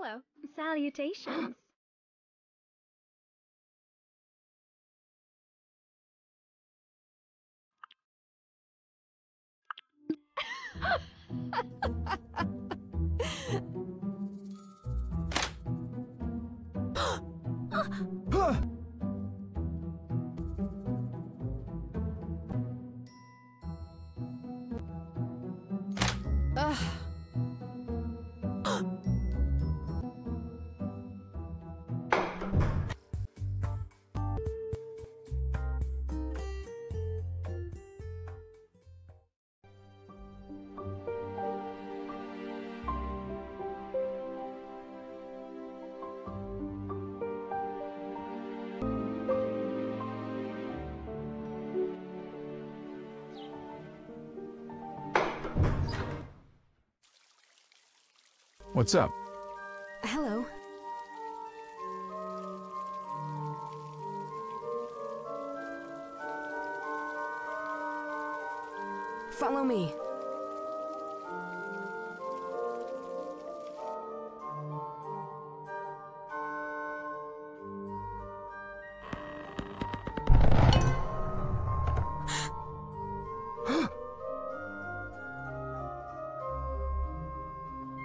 Hello. Salutations. What's up? Hello. Follow me.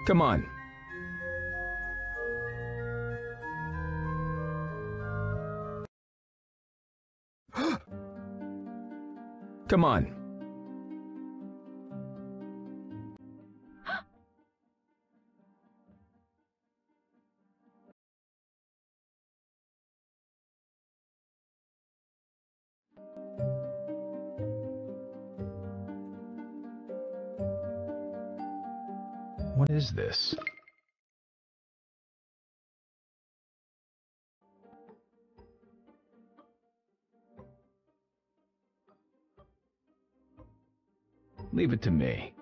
Come on. Come on. What is this? Leave it to me.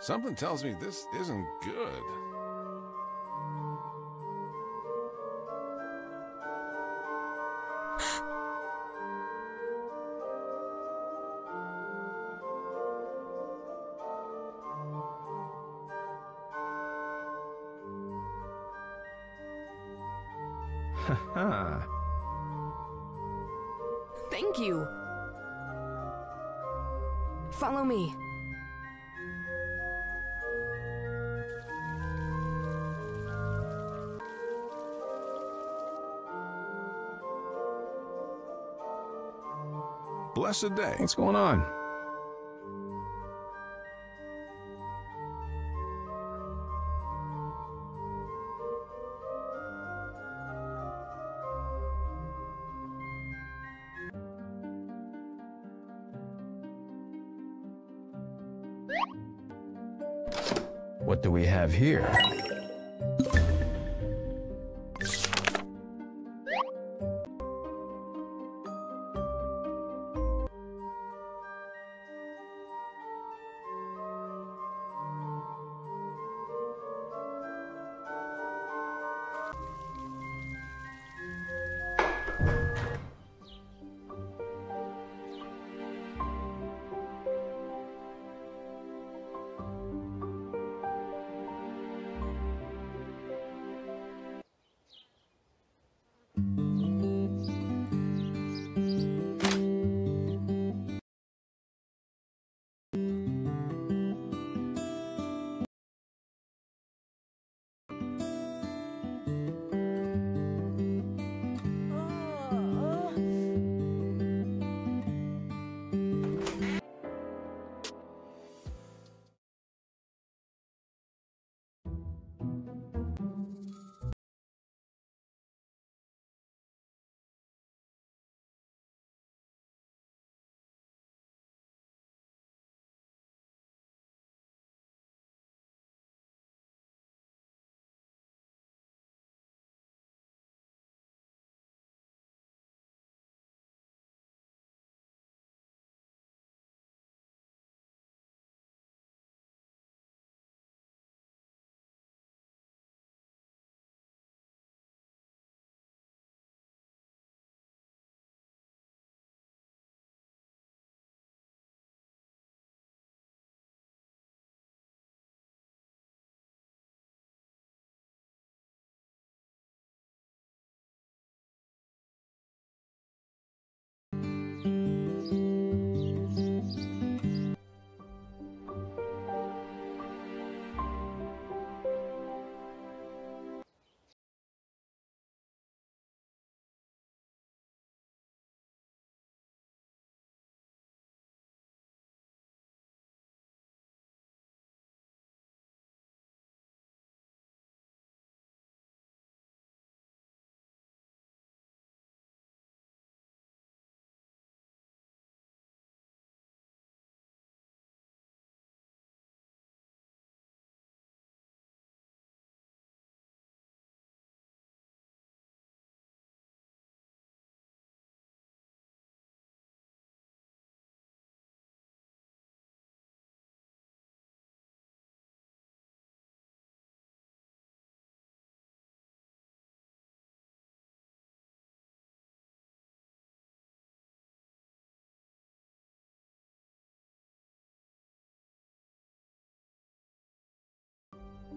Something tells me this isn't good. Thank you. Follow me. Blessed day. What's going on? What do we have here?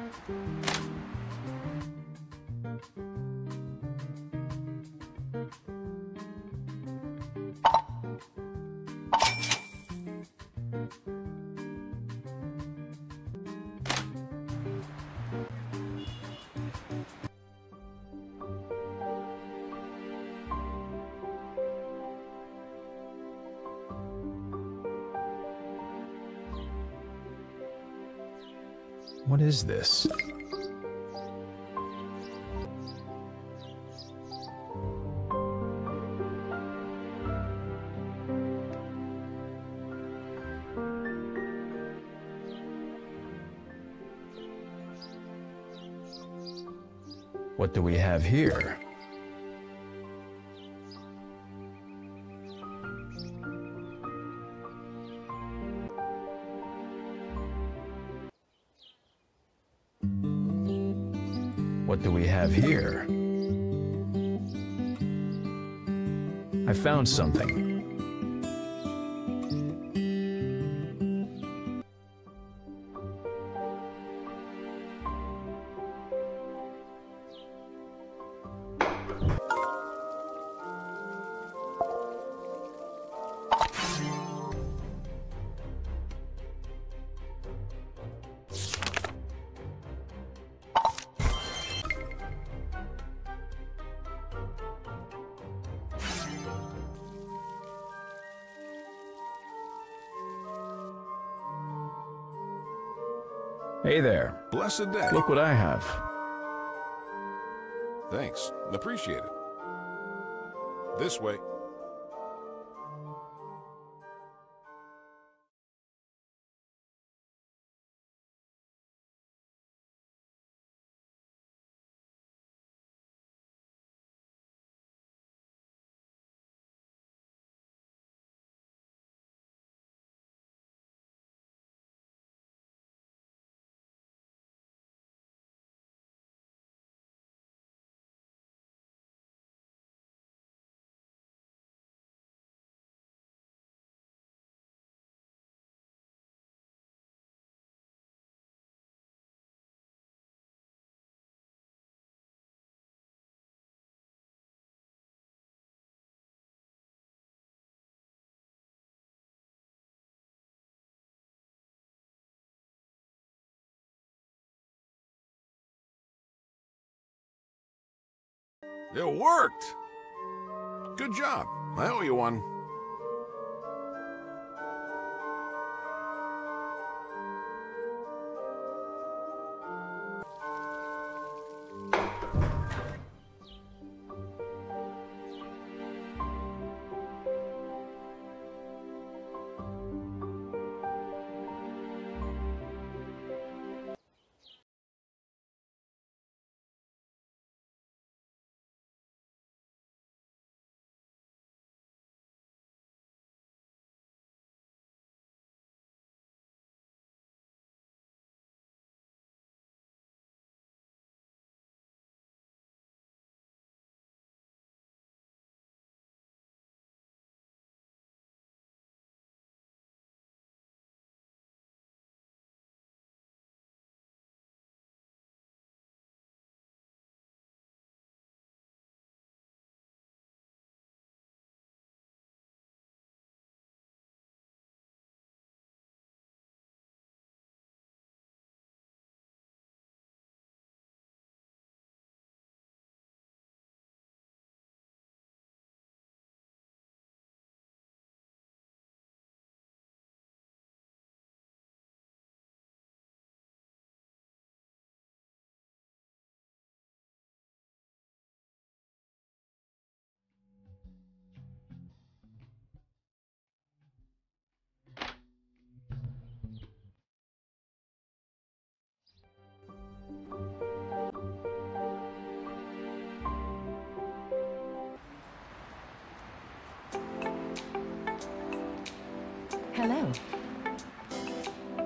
thank you What is this? What do we have here? Have here? I found something. Hey there. Blessed day. Look what I have. Thanks. Appreciate it. This way. It worked. Good job. I owe you one.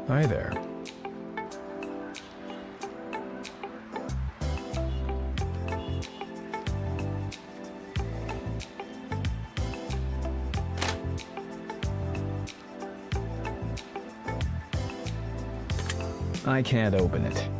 Hi there. I can't open it.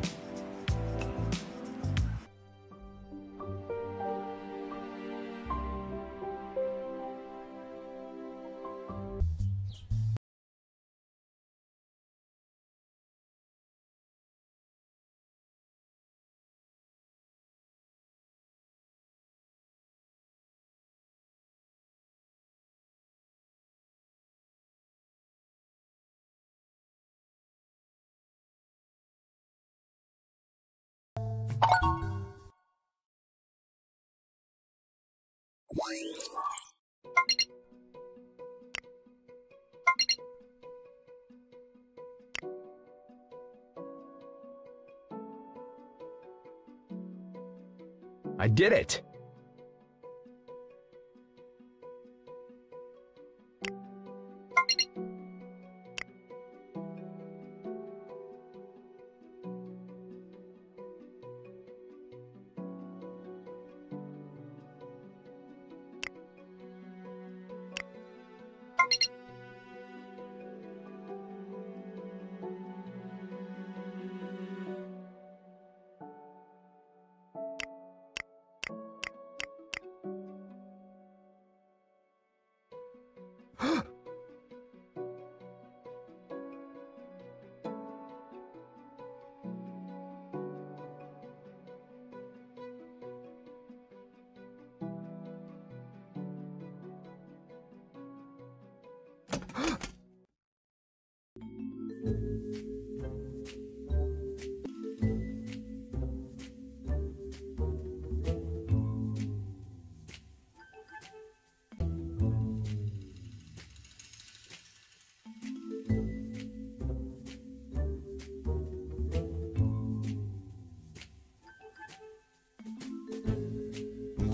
I did it!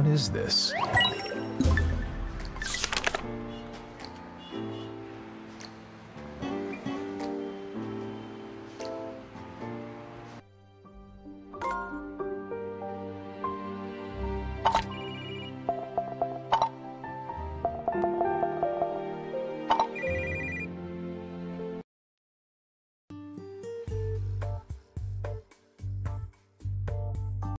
What is this?